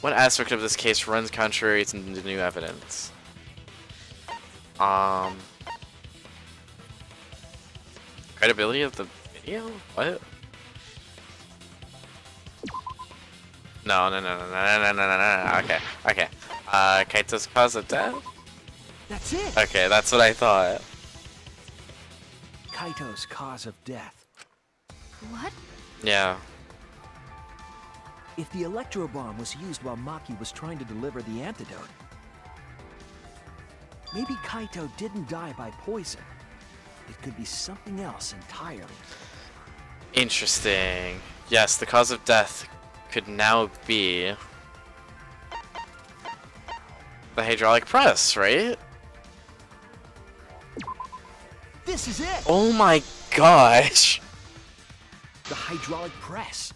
What aspect of this case runs contrary to the new evidence? Um... Credibility of the video? What? No, no, no, no, no, no, no, no, no, okay, okay. Uh, Kaito's cause of death? That's it! Okay, that's what I thought. Kaito's cause of death. What? Yeah. If the electro bomb was used while Maki was trying to deliver the antidote, maybe Kaito didn't die by poison. It could be something else entirely. Interesting. Yes, the cause of death could now be the hydraulic press, right? This is it! Oh my gosh! The hydraulic press.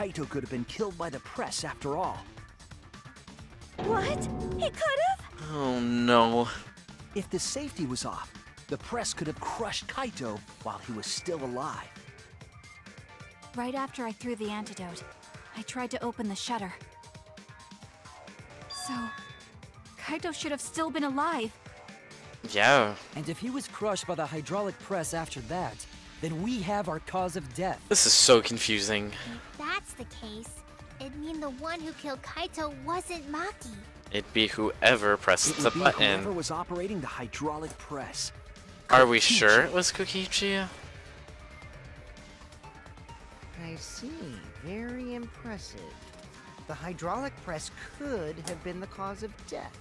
Kaito could have been killed by the press after all. What? He could have? Oh no. If the safety was off, the press could have crushed Kaito while he was still alive. Right after I threw the antidote, I tried to open the shutter. So, Kaito should have still been alive. Yeah. And if he was crushed by the hydraulic press after that, then we have our cause of death. This is so confusing. If that's the case, it'd mean the one who killed Kaito wasn't Maki. It'd be whoever pressed It the would be whoever was operating the hydraulic press. Are we Kokichi. sure it was Kokichi? I see. Very impressive. The hydraulic press could have been the cause of death.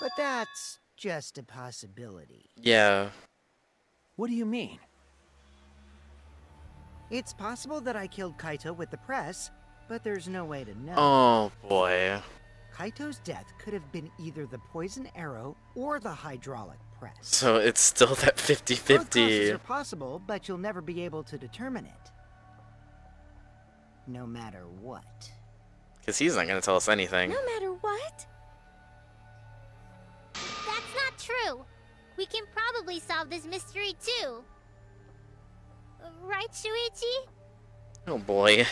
But that's just a possibility. Yeah. What do you mean? It's possible that I killed Kaito with the press, but there's no way to know. Oh boy. Kaito's death could have been either the poison arrow or the hydraulic press. So it's still that Both causes 50-50. are possible, but you'll never be able to determine it. No matter what. Because he's not gonna tell us anything. No matter what? That's not true. We can probably solve this mystery too. Right, Shuichi? Oh boy.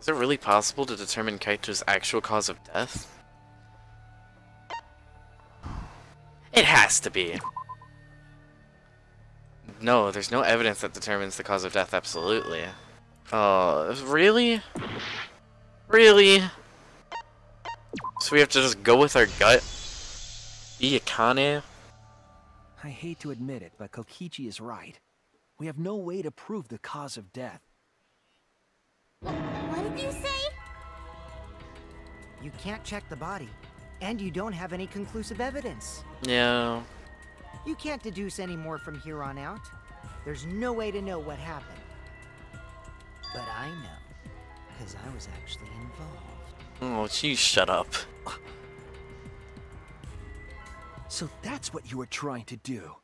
Is it really possible to determine Kaito's actual cause of death? It has to be. No, there's no evidence that determines the cause of death absolutely. Oh, really? Really? So we have to just go with our gut? Iyakane? I hate to admit it, but Kokichi is right. We have no way to prove the cause of death. What did you say? You can't check the body, and you don't have any conclusive evidence. Yeah. You can't deduce any more from here on out. There's no way to know what happened. But I know, because I was actually involved. Oh, you shut up. So that's what you were trying to do.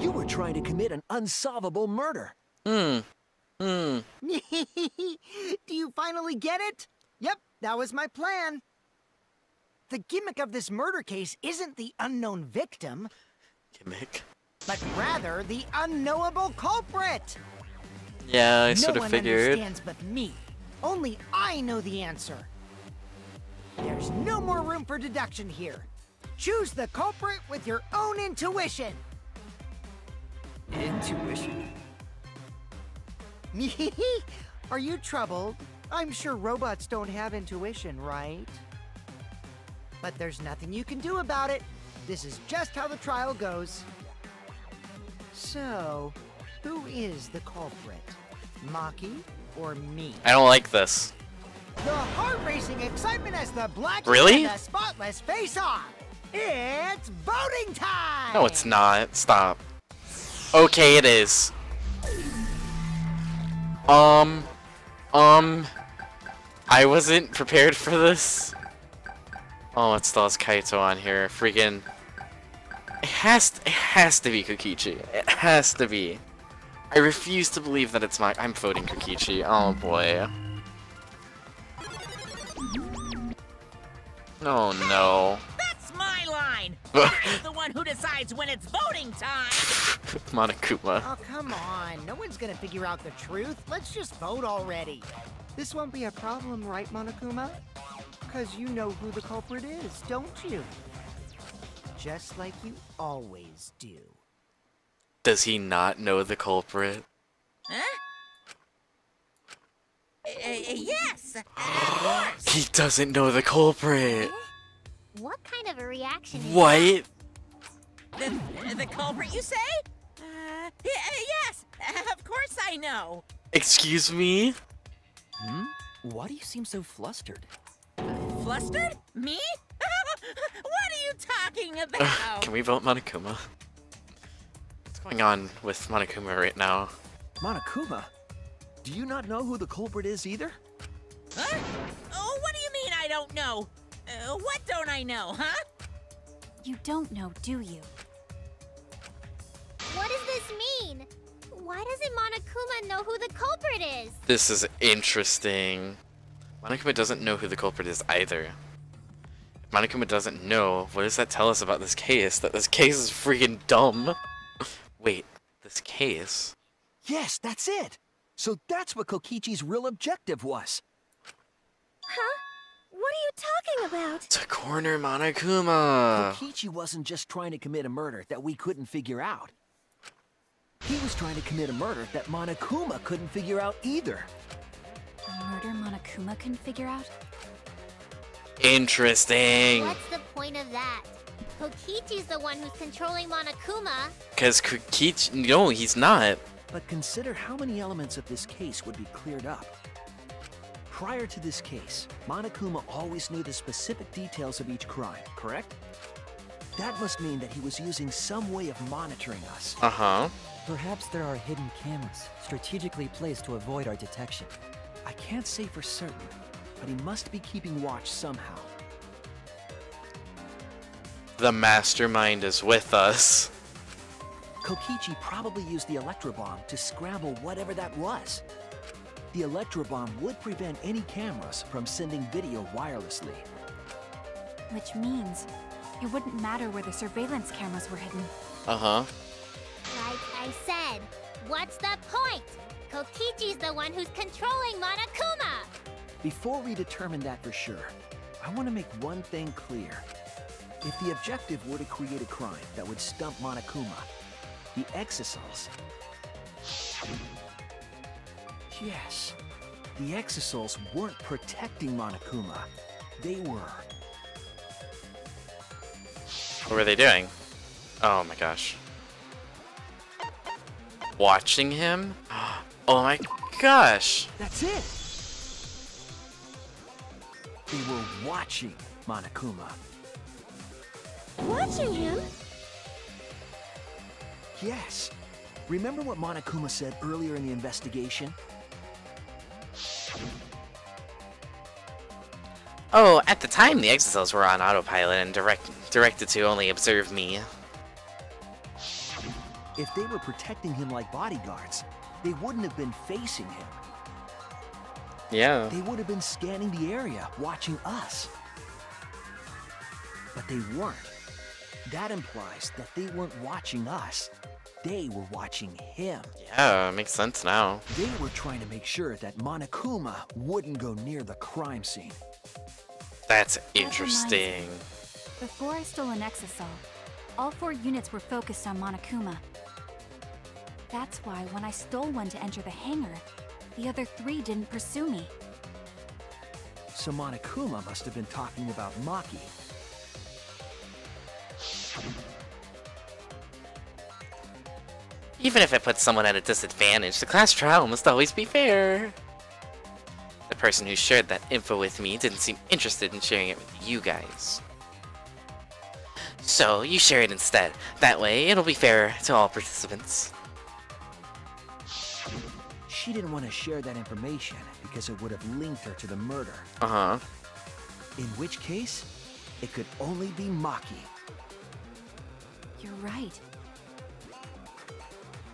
You were trying to commit an unsolvable murder. Hmm. Hmm. Do you finally get it? Yep, that was my plan. The gimmick of this murder case isn't the unknown victim, Gimmick. but rather the unknowable culprit. Yeah, I no sort of figured. No one understands but me. Only I know the answer. There's no more room for deduction here. Choose the culprit with your own intuition. Intuition. Are you troubled? I'm sure robots don't have intuition, right? But there's nothing you can do about it. This is just how the trial goes. So, who is the culprit? Maki or me? I don't like this. The heart-racing excitement as the black Really? and the spotless face off. It's voting time. No, it's not. Stop. Okay, it is. Um. Um. I wasn't prepared for this. Oh, it still has Kaito on here. Freaking. It has to, it has to be Kokichi. It has to be. I refuse to believe that it's my. I'm voting Kokichi. Oh boy. Oh no. That's my line. I'm the one who decides when it's voting time. Monokuma. Oh, come on. No one's gonna figure out the truth. Let's just vote already. This won't be a problem, right, Monokuma? Because you know who the culprit is, don't you? Just like you always do. Does he not know the culprit? Huh? Uh, uh, yes. Of course. He doesn't know the culprit. What kind of a reaction is What? The, the culprit, you say? Uh, uh, yes. Of course I know. Excuse me? Hmm? Why do you seem so flustered? Flustered? Me? what are you talking about? Can we vote Monokuma? What's going on with Monokuma right now? Monokuma, do you not know who the culprit is either? Huh? Oh, what do you mean I don't know? Uh, what don't I know, huh? You don't know, do you? What does this mean? Why doesn't Monokuma know who the culprit is? This is interesting. Monokuma doesn't know who the culprit is either. If Monokuma doesn't know, what does that tell us about this case? That this case is freaking dumb. Wait, this case? Yes, that's it. So that's what Kokichi's real objective was. Huh? What are you talking about? To corner Monokuma! Kokichi wasn't just trying to commit a murder that we couldn't figure out. He was trying to commit a murder that Monokuma couldn't figure out either. A murder Monokuma couldn't figure out? Interesting! What's the point of that? Kokichi's the one who's controlling Monokuma. Because Kokichi... No, he's not. But consider how many elements of this case would be cleared up. Prior to this case, Monokuma always knew the specific details of each crime, correct? That must mean that he was using some way of monitoring us. Uh-huh. Perhaps there are hidden cameras strategically placed to avoid our detection. I can't say for certain, but he must be keeping watch somehow. The mastermind is with us. Kokichi probably used the Electro Bomb to scramble whatever that was. The Electro Bomb would prevent any cameras from sending video wirelessly. Which means it wouldn't matter where the surveillance cameras were hidden. Uh-huh. Like I said, what's the point? Kokichi's the one who's controlling Monokuma. Before we determine that for sure, I want to make one thing clear. If the objective were to create a crime that would stump Monokuma, the Exisals... Yes, the Exisals weren't protecting Monokuma. They were. What were they doing? Oh my gosh. Watching him? Oh my gosh! That's it! They were watching Monokuma. Watching him? Yes. Remember what Monokuma said earlier in the investigation? Oh, at the time the Exisals were on autopilot and direct directed to only observe me. If they were protecting him like bodyguards, they wouldn't have been facing him. Yeah. They would have been scanning the area, watching us. But they weren't. That implies that they weren't watching us. They were watching him. Yeah, makes sense now. They were trying to make sure that Monokuma wouldn't go near the crime scene. That's reminds me. interesting. Before I stole an Exisal, all four units were focused on Monokuma. That's why when I stole one to enter the hangar, the other three didn't pursue me. So Monokuma must have been talking about Maki. Even if it puts someone at a disadvantage, the class trial must always be fair. The person who shared that info with me didn't seem interested in sharing it with you guys. So, you share it instead. That way, it'll be fair to all participants. She didn't want to share that information because it would have linked her to the murder. Uh-huh. In which case, it could only be Maki. You're right.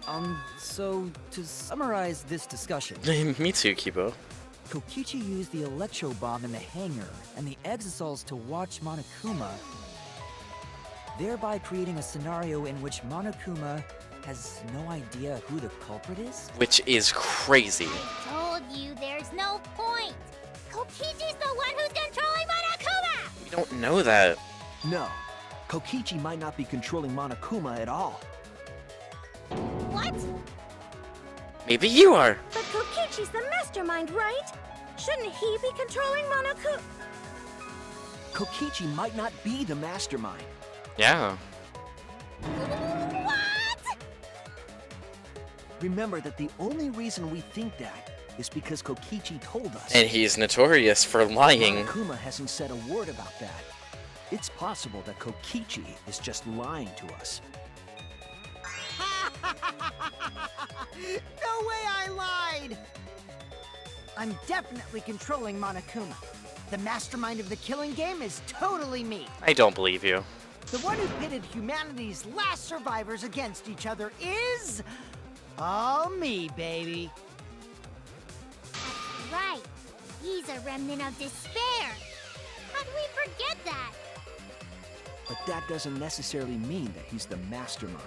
Um, so to summarize this discussion, me too, Keebo. Kokichi used the electro bomb in the hangar and the Exisals to watch Monokuma. thereby creating a scenario in which Monokuma has no idea who the culprit is? Which is crazy. I told you there's no point. Kokichi's the one who's controlling Monokuma! We don't know that. No, Kokichi might not be controlling Monokuma at all. What? Maybe you are. But Kokichi's the mastermind, right? Shouldn't he be controlling Monoku? Kokichi might not be the mastermind. Yeah. What? Remember that the only reason we think that is because Kokichi told us. And he's notorious for lying. Monokuma hasn't said a word about that. It's possible that Kokichi is just lying to us. No way I lied! I'm definitely controlling Monokuma. The mastermind of the killing game is totally me. I don't believe you. The one who pitted humanity's last survivors against each other is... All me, baby. That's right. He's a remnant of despair. How'd we forget that? But that doesn't necessarily mean that he's the mastermind.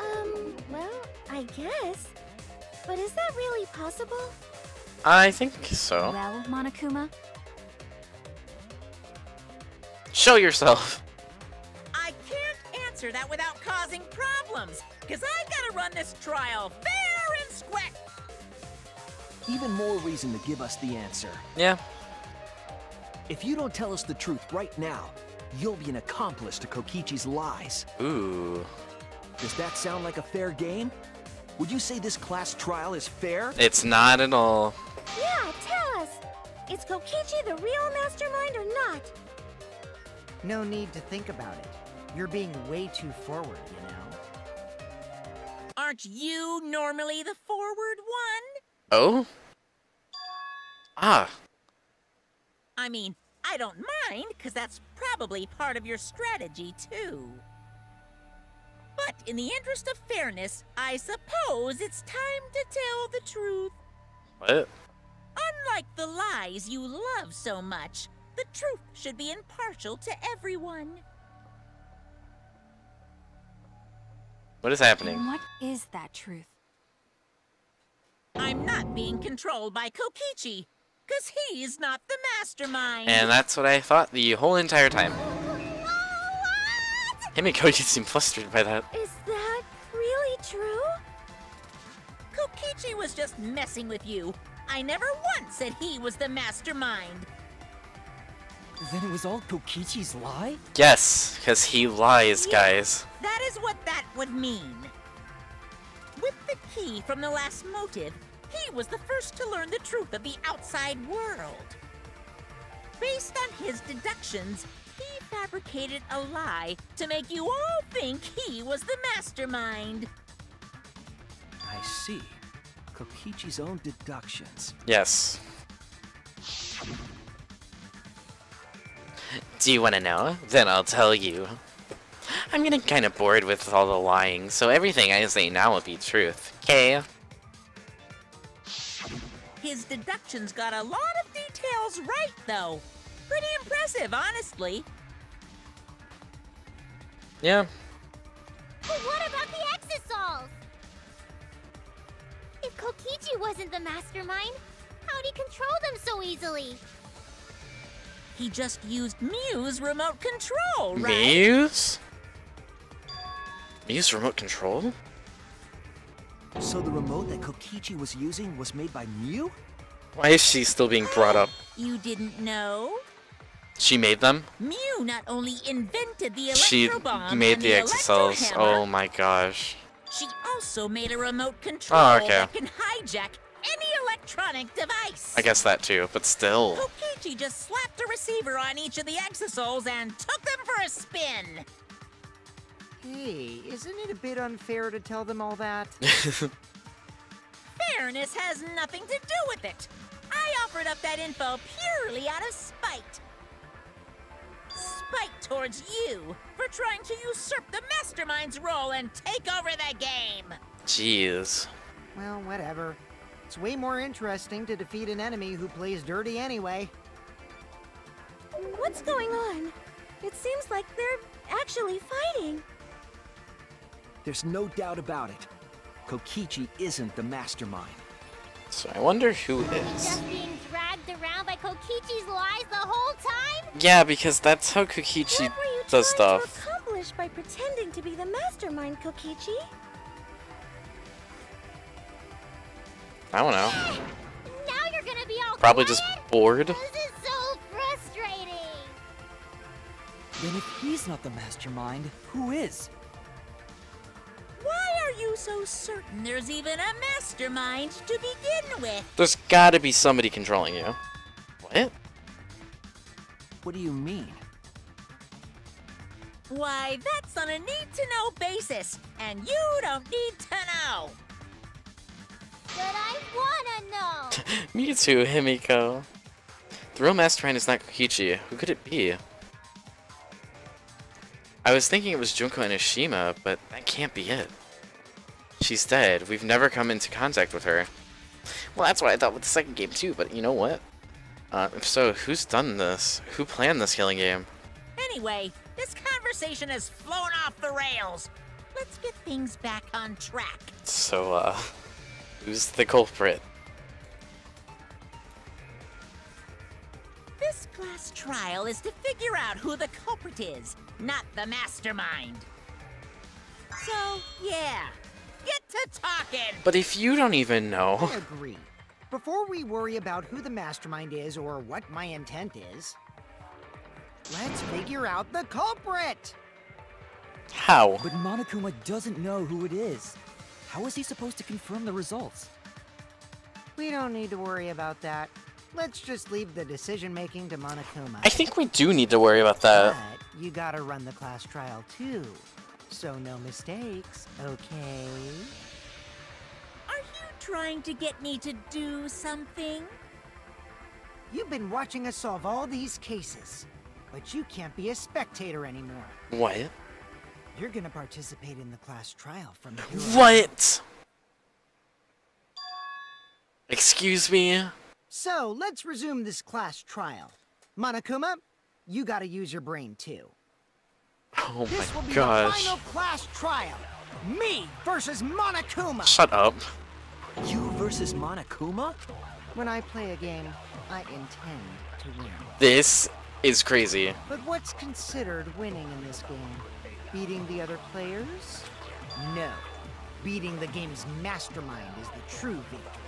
Um, well, I guess. But is that really possible? I think so. Well, Monokuma, Show yourself. I can't answer that without causing problems, because I gotta run this trial fair and square. Even more reason to give us the answer. Yeah. If you don't tell us the truth right now, you'll be an accomplice to Kokichi's lies. Ooh. Does that sound like a fair game? Would you say this class trial is fair? It's not at all. Yeah, tell us! Is Kokichi the real mastermind or not? No need to think about it. You're being way too forward, you know? Aren't you normally the forward one? Oh? Ah. I mean, I don't mind, because that's probably part of your strategy, too. But in the interest of fairness, I suppose it's time to tell the truth. What? Unlike the lies you love so much, the truth should be impartial to everyone. What is happening? what is that truth? I'm not being controlled by Kokichi, because he's not the mastermind. And that's what I thought the whole entire time. Him and Koji seem flustered by that. Is that really true? Kokichi was just messing with you. I never once said he was the mastermind. Then it was all Kokichi's lie? Yes, because he lies, guys. That is what that would mean. With the key from the last motive, he was the first to learn the truth of the outside world. Based on his deductions, he fabricated a lie to make you all think he was the mastermind. I see. Kokichi's own deductions. Yes. Do you want to know? Then I'll tell you. I'm getting kind of bored with all the lying, so everything I say now will be truth. Okay? His deductions got a lot of details right, though. Pretty impressive, honestly. Yeah. But what about the Exisals? If Kokichi wasn't the mastermind, how'd he control them so easily? He just used Miu's remote control, right? Muse? Muse remote control? So the remote that Kokichi was using was made by Miu? Why is she still being brought up? You didn't know? She made them? Miu not only invented the She electro bomb made and the the Exisals. electro hammer, Oh my gosh. She also made a remote control Oh, okay. that can hijack any electronic device. I guess that too, but still. Kokichi just slapped a receiver on each of the Exisals and took them for a spin. Hey, isn't it a bit unfair to tell them all that? Fairness has nothing to do with it. I offered up that info purely out of spite. Spite towards you for trying to usurp the mastermind's role and take over the game. Jeez. well, whatever. It's way more interesting to defeat an enemy who plays dirty anyway. What's going on? It seems like they're actually fighting. There's no doubt about it. Kokichi isn't the mastermind. So I wonder who is. Just being dragged around by Kokichi's lies the whole time? Yeah, because that's how Kokichi what were you does trying stuff. to accomplish by pretending to be the mastermind, Kokichi? I don't know. Now you're gonna be all Probably just bored. This is so frustrating. Then if he's not the mastermind, who is? Why are you so certain there's even a mastermind to begin with? There's gotta be somebody controlling you. What? What do you mean? Why, that's on a need-to-know basis, and you don't need to know. But I wanna know. Me too, Himiko. The real mastermind is not Kokichi. Who could it be? I was thinking it was Junko Enoshima, but that can't be it. She's dead. We've never come into contact with her. Well, that's what I thought with the second game too, but you know what? Uh, if so, who's done this? Who planned this killing game? Anyway, this conversation has flown off the rails. Let's get things back on track. So, uh, who's the culprit? This class trial is to figure out who the culprit is, not the mastermind. So, yeah, to talking. But if you don't even know, I agree. Before we worry about who the mastermind is or what my intent is, let's figure out the culprit! how? But Monokuma doesn't know who it is. How is he supposed to confirm the results? We don't need to worry about that. Let's just leave the decision making to Monokuma. I think we do need to worry about that. But you gotta run the class trial too. So no mistakes, okay? Are you trying to get me to do something? You've been watching us solve all these cases, but you can't be a spectator anymore. What? You're gonna participate in the class trial from here on. What? Excuse me? So, let's resume this class trial. Monokuma, you gotta use your brain too. Oh This will my be gosh. the final class trial. Me versus Monokuma. Shut up. You versus Monokuma? When I play a game, I intend to win. This is crazy. But what's considered winning in this game? Beating the other players? No. Beating the game's mastermind is the true victory.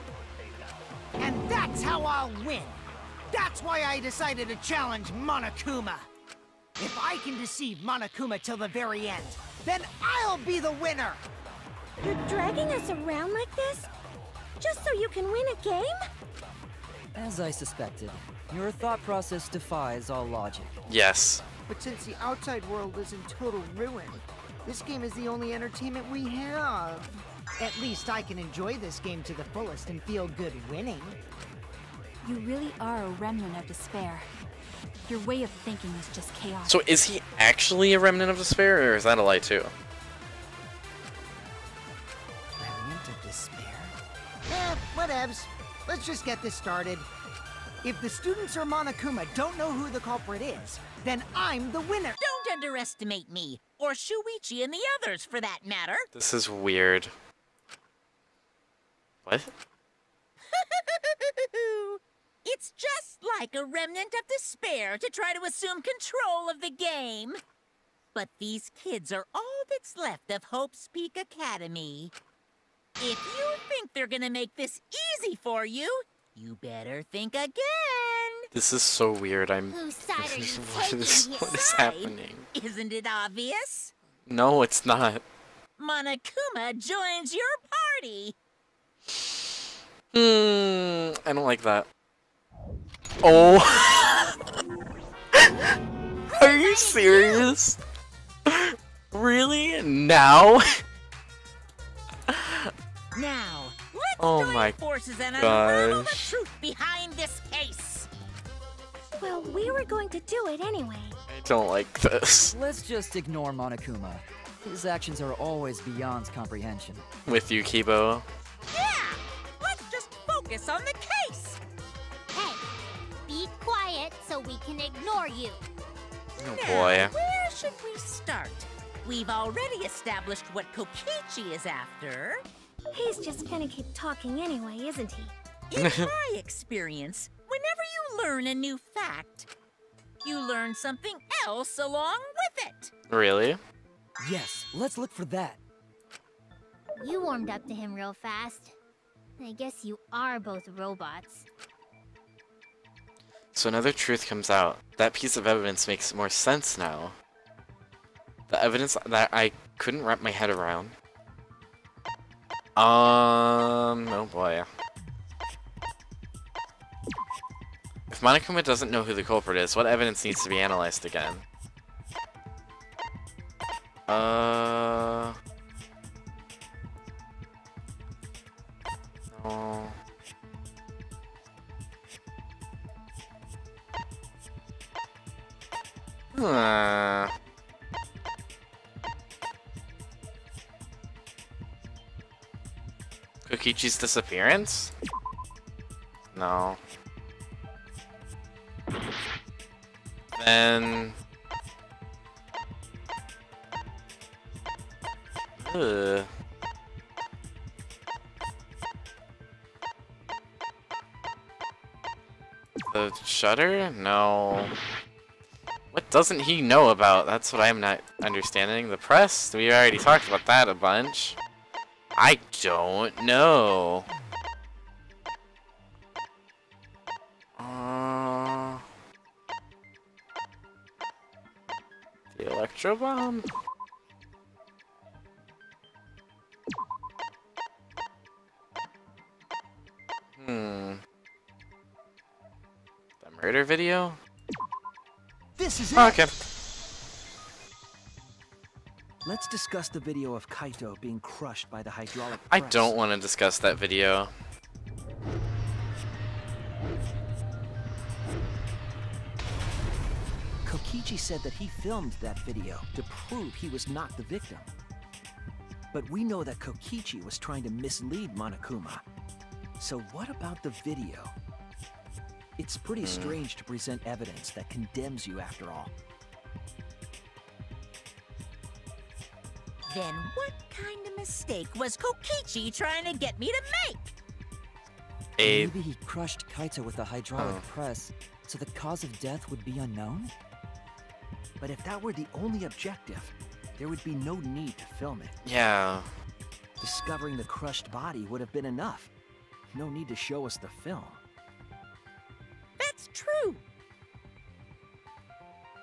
And that's how I'll win! That's why I decided to challenge Monokuma! If I can deceive Monokuma till the very end, then I'll be the winner! You're dragging us around like this? Just so you can win a game? As I suspected, your thought process defies all logic. Yes. But since the outside world is in total ruin, this game is the only entertainment we have. At least I can enjoy this game to the fullest and feel good winning. You really are a remnant of despair. Your way of thinking is just chaos. So is he actually a remnant of despair, or is that a lie too? Remnant of despair? Eh, whatevs. Let's just get this started. If the students or Monokuma don't know who the culprit is, then I'm the winner. Don't underestimate me, or Shuichi and the others for that matter. This is weird. What? it's just like a remnant of despair to try to assume control of the game. But these kids are all that's left of Hope's Peak Academy. If you think they're gonna make this easy for you, you better think again. This is so weird. I'm. Whose side are you what taking is here? what is happening? Isn't it obvious? No, it's not. Monokuma joins your party. Hmm. I don't like that. Oh. Are you serious? Really? Now? Now, let's Oh join my forces and unravel the truth behind this case. Well, we were going to do it anyway. I don't like this. Let's just ignore Monokuma. His actions are always beyond comprehension. With you, Keebo. Yeah! Let's just focus on the case. So we can ignore you. Oh Now, boy. where should we start? We've already established what Kokichi is after. He's just gonna keep talking anyway, isn't he? In my experience, whenever you learn a new fact, you learn something else along with it. Really? Yes, let's look for that. You warmed up to him real fast. I guess you are both robots. So another truth comes out. That piece of evidence makes more sense now. The evidence that I couldn't wrap my head around. Um, oh boy. If Monokuma doesn't know who the culprit is, what evidence needs to be analyzed again? Uh... No... Uh, Kokichi's disappearance? No. Then... Ugh. The shutter? No. Doesn't he know about? That's what I'm not understanding. The press? We already talked about that a bunch. I don't know. Uh, the electro bomb? Hmm. The murder video? This is it! Oh, okay. Let's discuss the video of Kaito being crushed by the hydraulic I don't want to discuss that video. Kokichi said that he filmed that video to prove he was not the victim. But we know that Kokichi was trying to mislead Monokuma. So what about the video? It's pretty strange to present evidence that condemns you after all. Then what kind of mistake was Kokichi trying to get me to make? A Maybe he crushed Kaito with a hydraulic Oh. press, so the cause of death would be unknown? But if that were the only objective, there would be no need to film it. yeah. Discovering the crushed body would have been enough. No need to show us the film. That's true.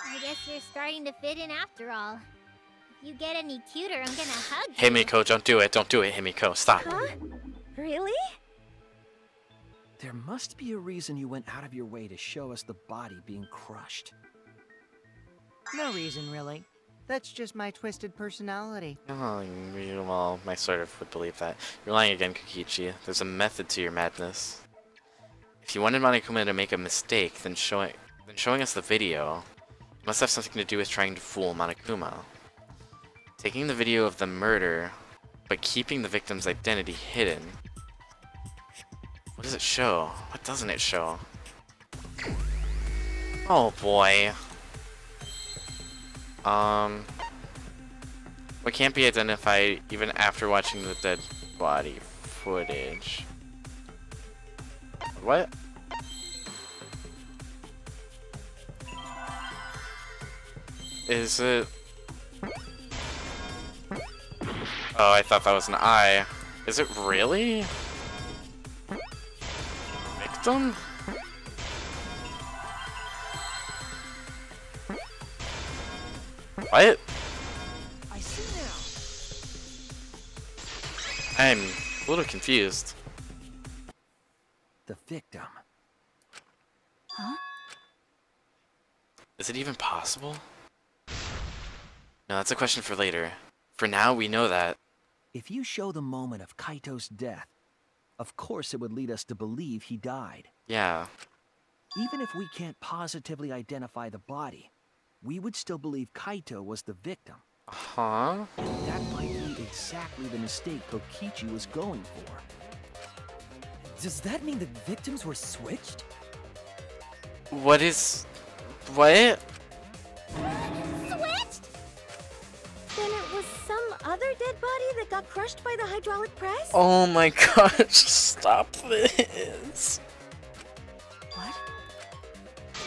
I guess you're starting to fit in after all. If you get any cuter, I'm gonna hug you. Himiko, don't do it. Don't do it, Himiko. Stop. Huh? Really? There must be a reason you went out of your way to show us the body being crushed. No reason, really. That's just my twisted personality. Oh, you- well, I sort of would believe that. You're lying again, Kokichi. There's a method to your madness. If you wanted Monokuma to make a mistake, then showing then showing us the video must have something to do with trying to fool Monokuma. Taking the video of the murder, but keeping the victim's identity hidden. What does it show? What doesn't it show? Oh boy. Um, what can't be identified even after watching the dead body footage? What? Is it? Oh, I thought that was an eye. Is it really? Victim? What? I see now. I'm a little confused. Is it even possible? No, that's a question for later. For now, we know that. If you show the moment of Kaito's death, of course it would lead us to believe he died. Yeah. Even if we can't positively identify the body, we would still believe Kaito was the victim. Huh? And that might be exactly the mistake Kokichi was going for. Does that mean the victims were switched? What is... What? Switched? Then it was some other dead body that got crushed by the hydraulic press? Oh my gosh, stop this. What?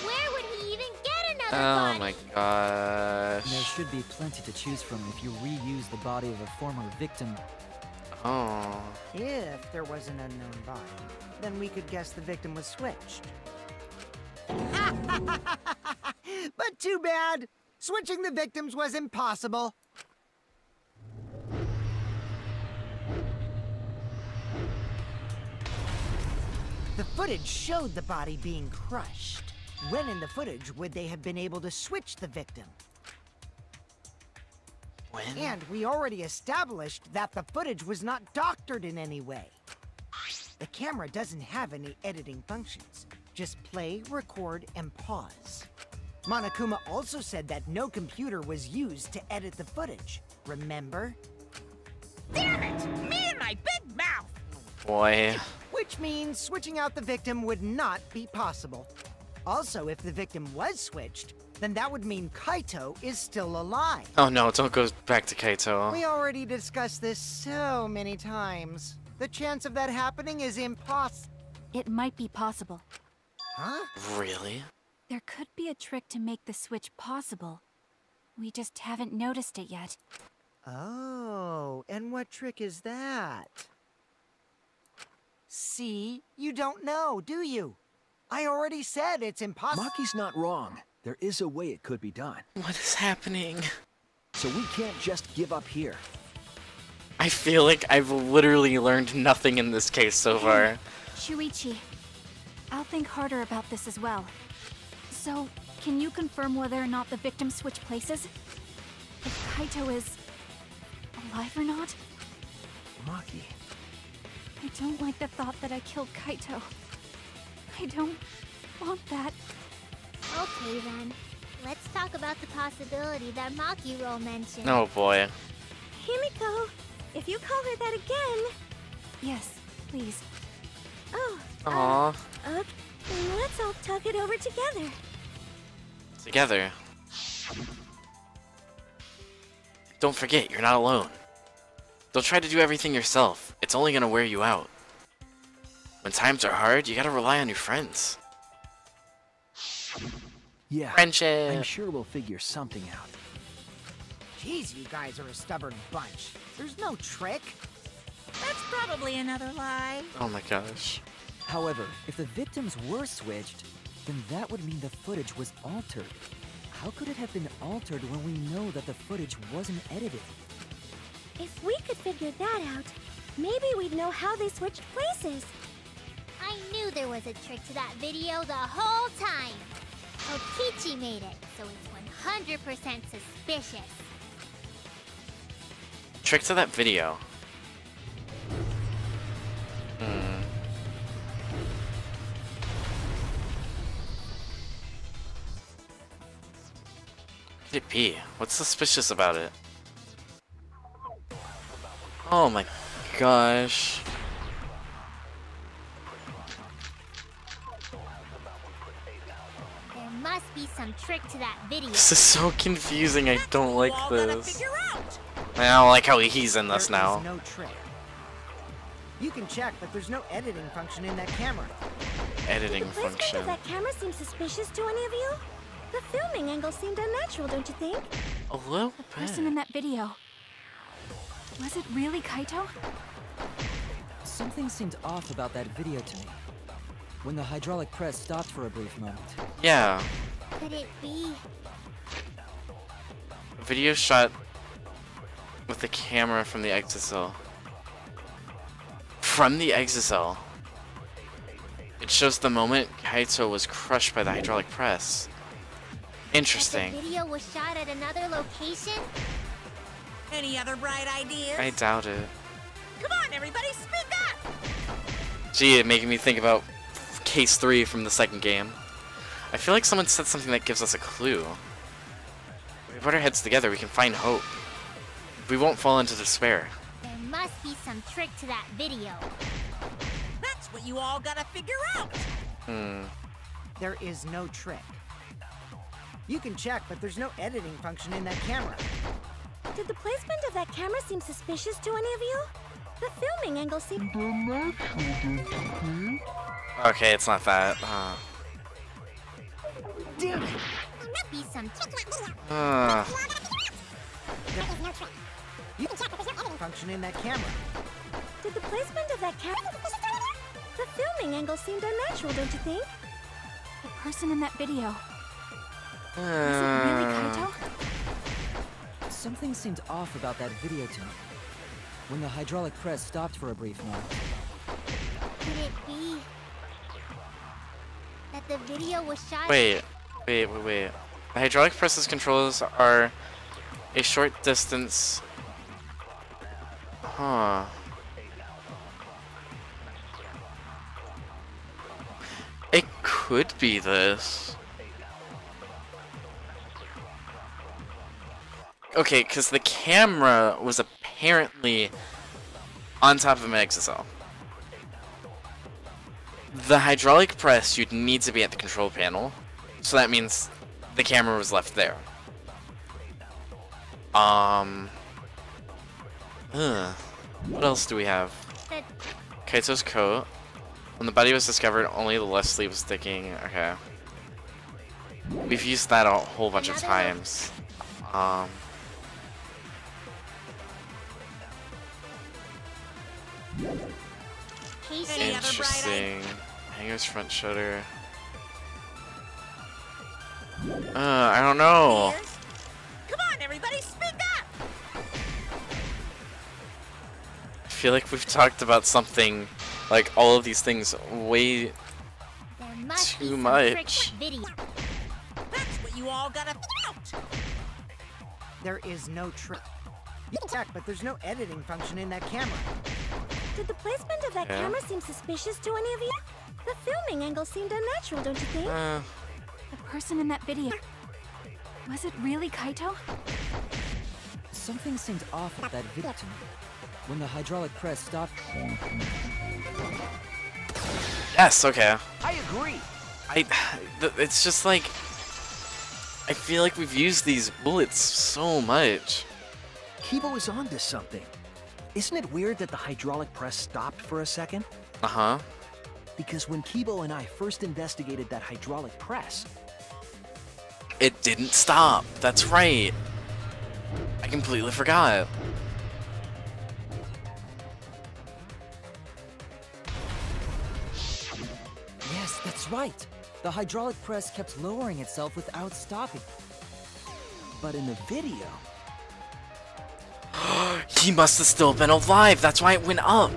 Where would he even get another oh body? Oh my gosh. There should be plenty to choose from if you reuse the body of a former victim. Oh. If there was an unknown body, then we could guess the victim was switched. but too bad! Switching the victims was impossible. The footage showed the body being crushed. When in the footage would they have been able to switch the victim? When? And we already established that the footage was not doctored in any way. The camera doesn't have any editing functions. Just play, record, and pause. Monokuma also said that no computer was used to edit the footage. Remember? Damn it! Me and my big mouth! Boy. Which means switching out the victim would not be possible. Also, if the victim was switched, then that would mean Kaito is still alive. Oh no, don't go back to Kaito. We already discussed this so many times. The chance of that happening is impos- It might be possible. Huh? Really? There could be a trick to make the switch possible. We just haven't noticed it yet. Oh, and what trick is that? See? You don't know, do you? I already said it's impossible. Maki's not wrong. There is a way it could be done. What is happening? So we can't just give up here. I feel like I've literally learned nothing in this case so far. Shuichi, I'll think harder about this as well. So, can you confirm whether or not the victim switched places? If Kaito is alive or not? Maki, I don't like the thought that I killed Kaito. I don't want that. Okay then. Let's talk about the possibility that Maki Makiro mentioned. Oh boy. Himiko, if you call her that again. Yes, please. Oh, Aw. uh, let's all talk it over together. Together. Don't forget, you're not alone. Don't try to do everything yourself. It's only gonna wear you out. When times are hard, you gotta rely on your friends. yeah, Friendship. I'm sure we'll figure something out. Jeez, you guys are a stubborn bunch. There's no trick. That's probably another lie. Oh my gosh. However, if the victims were switched, then that would mean the footage was altered. How could it have been altered when we know that the footage wasn't edited? If we could figure that out, maybe we'd know how they switched places. I knew there was a trick to that video the whole time. Okichi made it, so it's 100% suspicious. Trick to that video. Could it be? What's suspicious about it? Oh my gosh. There must be some trick to that video. This is so confusing. I don't like this. I don't like how he's in this There is now. no trick. You can check, but there's no editing function in that camera. Editing the function. of that camera seem suspicious to any of you? The filming angle seemed unnatural, don't you think? A little The person in that video. Was it really Kaito? Something seemed off about that video to me. When the hydraulic press stopped for a brief moment. Yeah. Could it be? Video shot with the camera from the Exisal. From the Exisal. It shows the moment Kaito was crushed by the hydraulic press. That Interesting. the video was shot at another location? Any other bright ideas? I doubt it. Come on, everybody, speak up! Gee, it making me think about case 3 from the second game. I feel like someone said something that gives us a clue. If we put our heads together, we can find hope. We won't fall into despair. There must be some trick to that video. That's what you all gotta figure out. Hmm. There is no trick. You can check, but there's no editing function in that camera. Did the placement of that camera seem suspicious to any of you? The filming angle seemed... Okay, it's not that. Uh, Damn it! Be some uh, Function in that camera. Did the placement of that camera... The filming angle seemed unnatural, don't you think? The person in that video. Was it really uh, Kaito? Something seemed off about that video to me. When the hydraulic press stopped for a brief moment, Could it be that the video was shot? Wait, wait, wait, wait. The hydraulic press's controls are a short distance. Huh. It could be this. Okay, because the camera was apparently on top of an Exisal. The hydraulic press, you'd need to be at the control panel. So that means the camera was left there. Um. Huh. What else do we have? Kaito's coat. When the body was discovered, only the left sleeve was sticking. Okay. We've used that a whole bunch of times. Um. Interesting. Hangar's front shutter. Uh, I don't know. Come on, everybody, speak up! I feel like we've talked about something, like all of these things, way. There must be Too much. trick video. That's what you all gotta out! There is no trick. Check, but there's no editing function in that camera. Did the placement of that Yeah. camera seem suspicious to any of you? The filming angle seemed unnatural, don't you think? Uh, The person in that video. Was it really Kaito? something seemed off about that video. When the hydraulic press stopped, yes, okay. I agree. I. It's just like. I feel like we've used these bullets so much. Keebo is onto something. Isn't it weird that the hydraulic press stopped for a second? Uh huh. Because when Keebo and I first investigated that hydraulic press, It didn't stop. That's right. I completely forgot. yes, that's right. The hydraulic press kept lowering itself without stopping. but in the video, He must have still been alive. That's why it went up.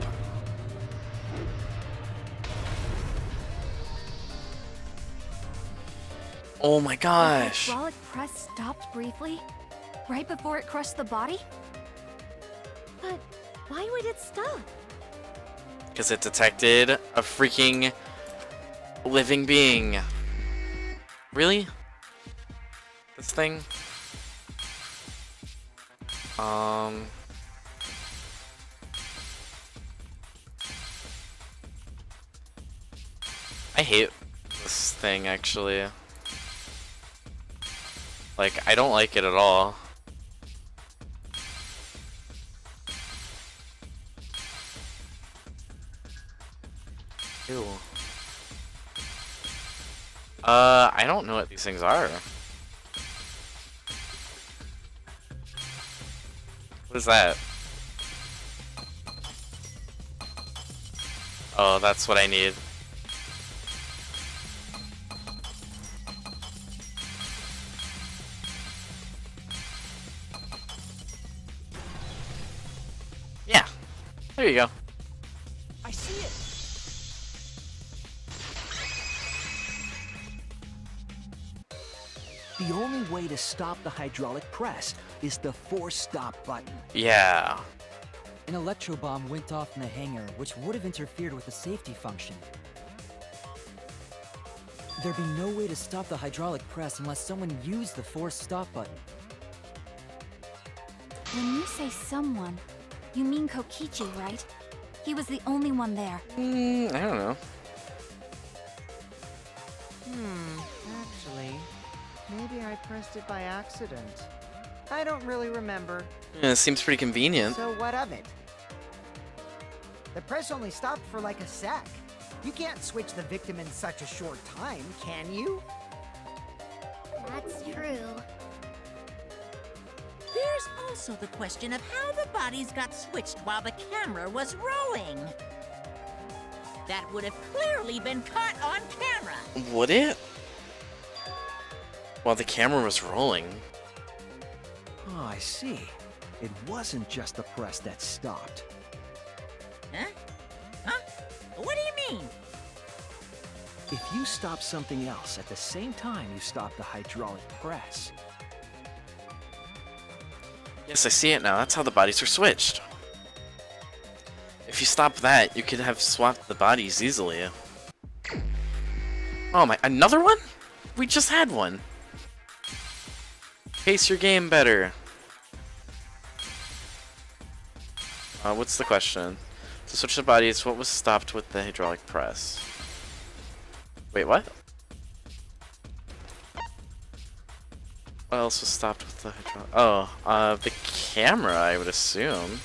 Oh my The gosh. hydraulic press stopped briefly, right before it crushed the body. But why would it stop? Because it detected a freaking living being. Really? This thing? Um. I hate this thing actually. Like, I don't like it at all. Ew. Uh, I don't know what these things are. What is that? Oh, that's what I need. Yeah. There you go. I see it. The only way to stop the hydraulic press is the force stop button. Yeah. An electro bomb went off in the hangar, which would have interfered with the safety function. There'd be no way to stop the hydraulic press unless someone used the force stop button. When you say someone, you mean Kokichi, right? He was the only one there. Mm, I don't know. Hmm, actually, maybe I pressed it by accident. I don't really remember. Yeah, it seems pretty convenient. So what of it? The press only stopped for like a sec. You can't switch the victim in such a short time, can you? That's true. There's also the question of how the bodies got switched while the camera was rolling. That would have clearly been caught on camera. Would it? While the camera was rolling. Oh, I see. It wasn't just the press that stopped. Huh? Huh? What do you mean? If you stop something else at the same time you stop the hydraulic press, Yes, I see it now. That's how the bodies were switched. If you stop that, you could have swapped the bodies easily. Oh my, another one? We just had one. Pace your game better. Uh, what's the question? To switch the bodies, what was stopped with the hydraulic press? Wait, what? What else was stopped with the hydraulic? Oh, uh, the camera, I would assume.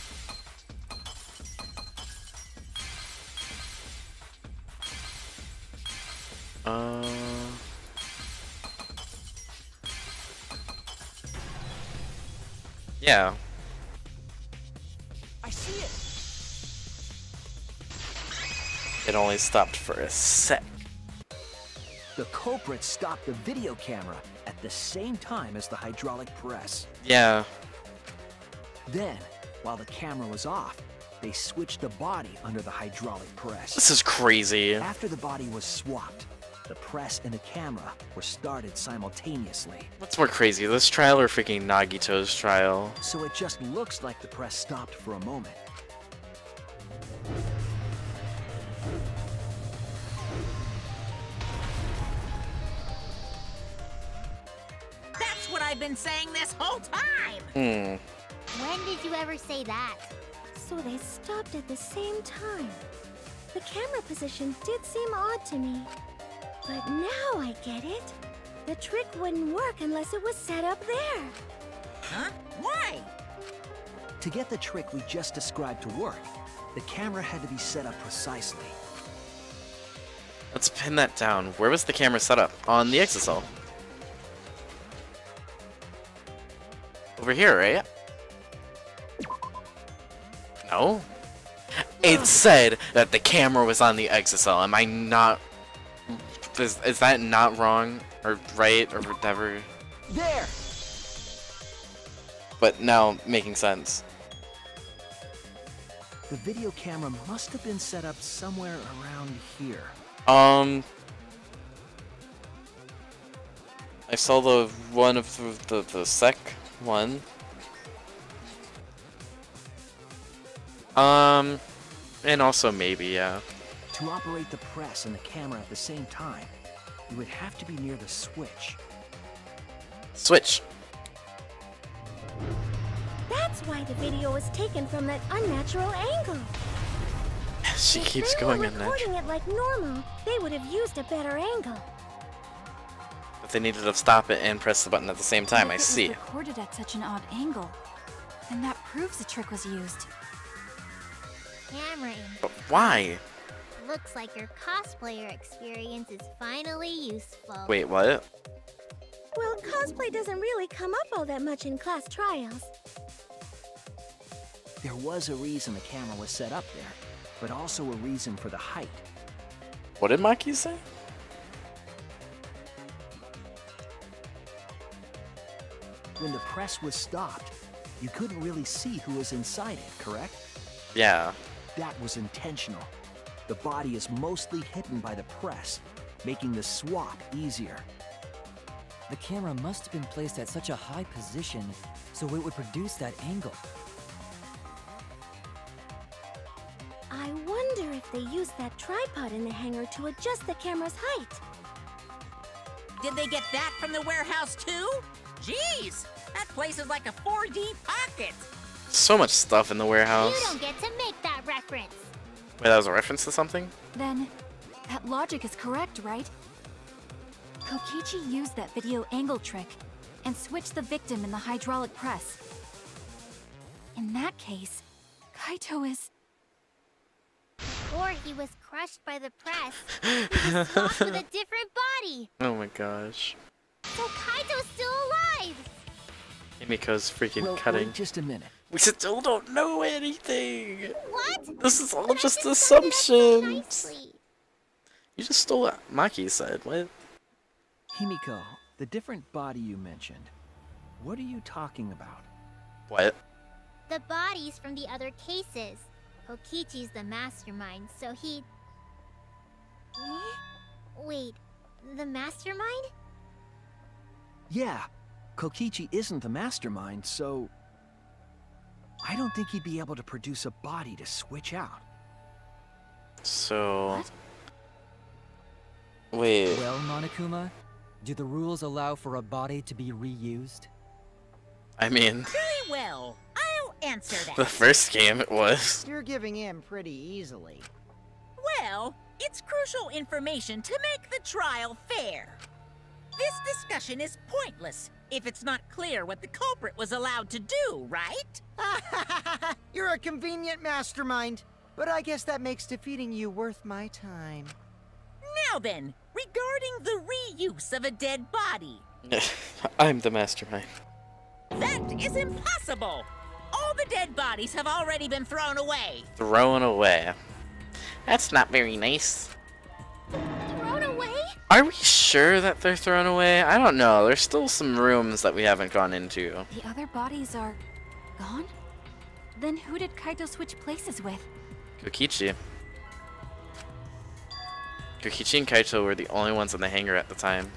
Uh... Yeah. I see it. It only stopped for a sec. The culprit stopped the video camera at the same time as the hydraulic press. Yeah. Then, while the camera was off, they switched the body under the hydraulic press. This is crazy. After the body was swapped, the press and the camera were started simultaneously. What's more crazy, this trial or freaking Nagito's trial? So it just looks like the press stopped for a moment. I've been saying this whole time! Hmm. When did you ever say that? So they stopped at the same time. The camera position did seem odd to me. But now I get it. The trick wouldn't work unless it was set up there. Huh? Why? To get the trick we just described to work, the camera had to be set up precisely. Let's pin that down. Where was the camera set up? On the Exisal. Over here, right? No? It said that the camera was on the Exisal. Am I not... Is, is that not wrong? Or right? Or whatever? There! But now making sense. The video camera must have been set up somewhere around here. Um... I saw the one of the, the, the sec one. Um, and also maybe, yeah. To operate the press and the camera at the same time, you would have to be near the switch. Switch. That's why the video was taken from that unnatural angle. She if keeps going were in there. recording it like normal, they would have used a better angle. But they needed to stop it and press the button at the same time, I if it see. recorded at such an odd angle. And that proves the trick was used. Camera But why? Looks like your cosplayer experience is finally useful. Wait, what? Well, cosplay doesn't really come up all that much in class trials. There was a reason the camera was set up there, but also a reason for the height. What did Maki say? When the press was stopped, you couldn't really see who was inside it, correct? Yeah. That was intentional. The body is mostly hidden by the press, making the swap easier. The camera must have been placed at such a high position so it would produce that angle. I wonder if they used that tripod in the hangar to adjust the camera's height. Did they get that from the warehouse too? Jeez, that place is like a 4D pocket. So much stuff in the warehouse. You don't get to make that reference. Wait, that was a reference to something? Then, that logic is correct, right? Kokichi used that video angle trick, and switched the victim in the hydraulic press. In that case, Kaito is... Or he was crushed by the press. He was swapped with a different body. Oh my gosh. So Kaito's still alive. Himiko's freaking Well, cutting. just a minute. We still don't know anything. What? This is all But just set it up so assumptions. You just stole what Maki said. What? Himiko, the different body you mentioned, what are you talking about? What? The bodies from the other cases. Kokichi's the mastermind, so he... Wait, the mastermind? Yeah, Kokichi isn't the mastermind, so... I don't think he'd be able to produce a body to switch out. So. Wait. Well, Monokuma, do the rules allow for a body to be reused? I mean, Very well. I'll answer that! the first game it was. You're giving in pretty easily. Well, it's crucial information to make the trial fair. This discussion is pointless if it's not clear what the culprit was allowed to do, right? You're a convenient mastermind. But I guess that makes defeating you worth my time. Now then, regarding the reuse of a dead body. I'm the mastermind. That is impossible! All the dead bodies have already been thrown away. Thrown away. That's not very nice. Are we sure that they're thrown away? I don't know. There's still some rooms that we haven't gone into. The other bodies are... gone? Then who did Kaito switch places with? Kokichi. Kokichi and Kaito were the only ones in the hangar at the time.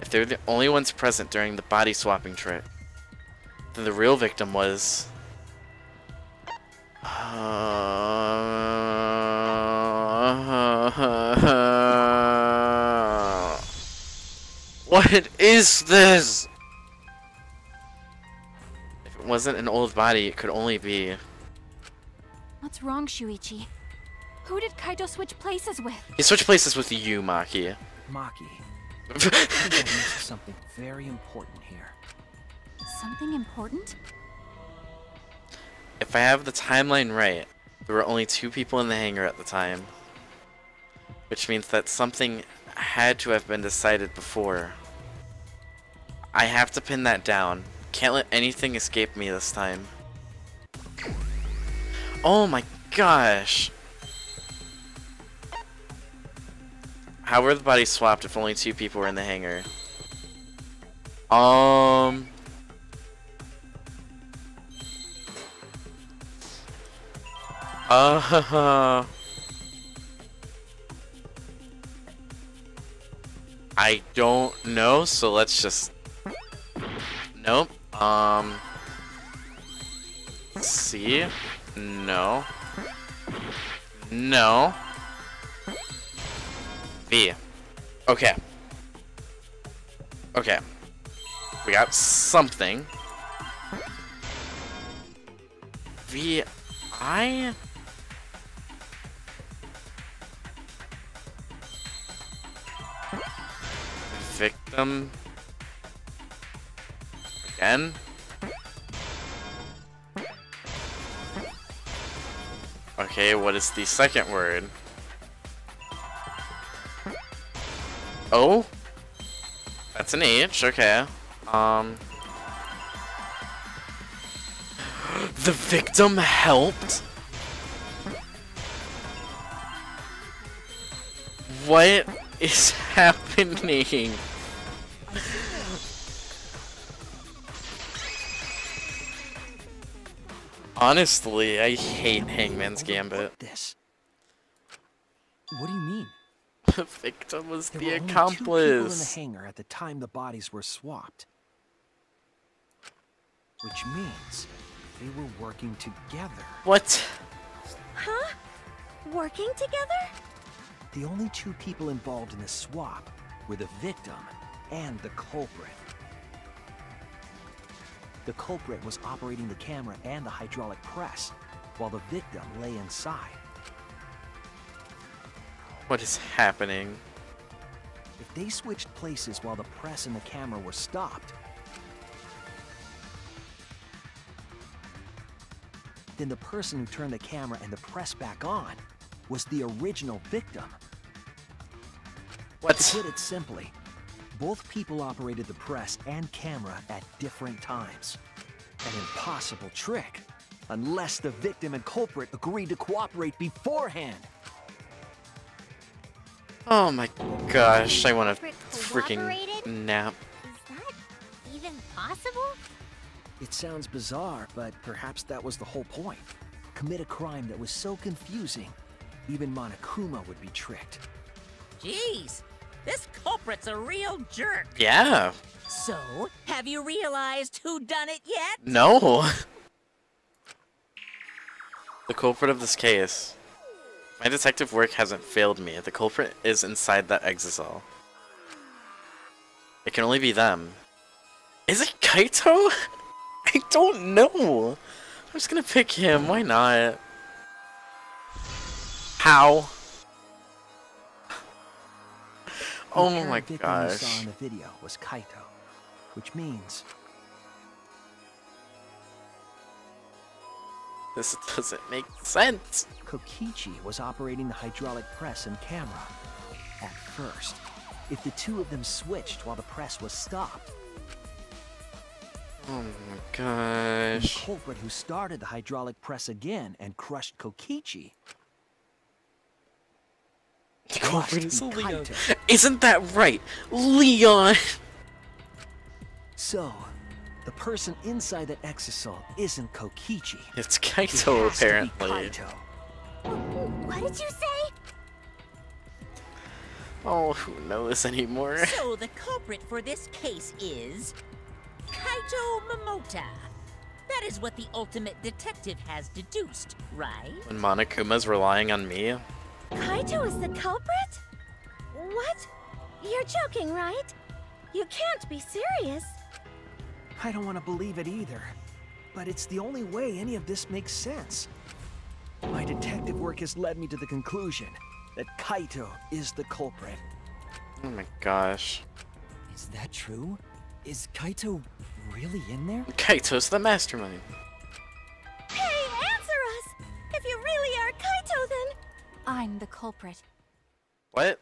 If they were the only ones present during the body swapping trip, then the real victim was. Uh, What is this? If it wasn't an old body, it could only be. What's wrong, Shuichi? Who did Kaito switch places with? He switched places with you, Maki. Maki, I think I missed something very important here. Something important? If I have the timeline right, there were only two people in the hangar at the time. Which means that something had to have been decided before. I have to pin that down. Can't let anything escape me this time. Oh my gosh! How were the bodies swapped if only two people were in the hangar? Um... Uh, I don't know, so let's just. Nope. Um. C. No. No. V. Okay. Okay. We got something. V. I. Victim. Again? Okay, what is the second word? Oh? That's an H, okay. Um... The victim helped? What is happening? Honestly, I hate Hangman's Gambit. This. What do you mean? The victim was There the were only two people in the hangar at the time the bodies were swapped. Which means they were working together. What? Huh? Working together? The only two people involved in the swap were the victim and the culprit. The culprit was operating the camera and the hydraulic press, while the victim lay inside. What is happening? If they switched places while the press and the camera were stopped, then the person who turned the camera and the press back on was the original victim. What? To put it simply, both people operated the press and camera at different times. An impossible trick, unless the victim and culprit agreed to cooperate beforehand. Oh my gosh, I want to freaking nap. Is that even possible? It sounds bizarre, but perhaps that was the whole point. Commit a crime that was so confusing, even Monokuma would be tricked. Jeez, this culprit's a real jerk. Yeah. So, have you realized who done it yet? No. The culprit of this case. My detective work hasn't failed me. The culprit is inside that exisal. It can only be them. Is it Kaito? I don't know. I'm just gonna pick him. Why not? How? Oh apparent my victim you saw gosh. in the video was Kaito, which means This doesn't make sense. Kokichi was operating the hydraulic press and camera. At first, if the two of them switched while the press was stopped, Oh my and the gosh. culprit who started the hydraulic press again and crushed Kokichi The must culprit be is Leon. Kaito. Isn't that right? Leon! So, the person inside that exisal isn't Kokichi. It's Kaito, has to be apparently. Kaito. What did you say? Oh, who knows anymore? So, the culprit for this case is. Kaito Momota. That is what the ultimate detective has deduced, right? When Monokuma's relying on me? Kaito is the culprit? What? You're joking, right? You can't be serious. I don't want to believe it either, but it's the only way any of this makes sense. My detective work has led me to the conclusion that Kaito is the culprit. Oh my gosh. Is that true? Is Kaito really in there? Kaito's the mastermind. Hey, answer us! If you really are Kaito, then I'm the culprit. What?